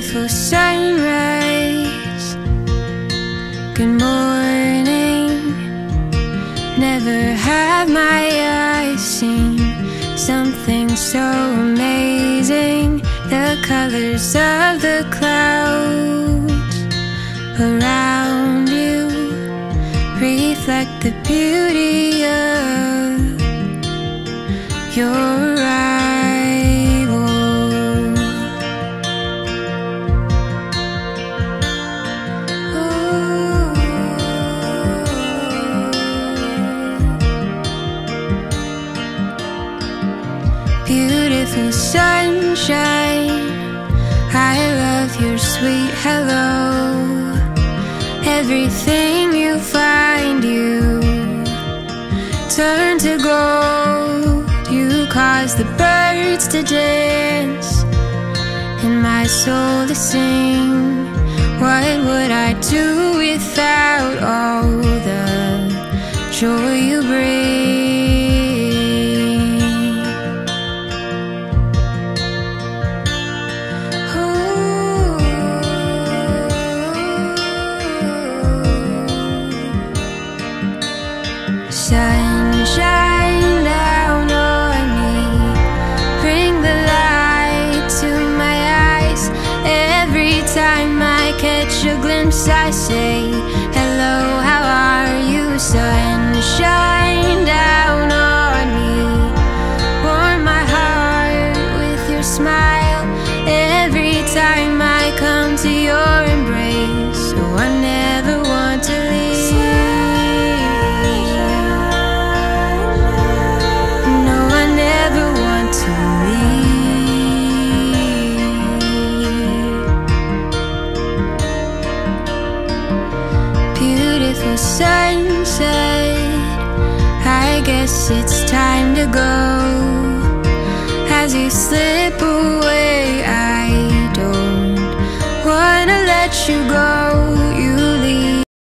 beautiful sunrise. Good morning. Never have my eyes seen something so amazing. The colors of the clouds around you reflect the beauty of your sunshine. I love your sweet hello. Everything you find, you turn to gold. You cause the birds to dance, and my soul to sing. What would I do without all the joy you bring? Catch a glimpse, I say, Hello, how are you? Sunshine guess it's time to go. As you slip away, I don't wanna let you go.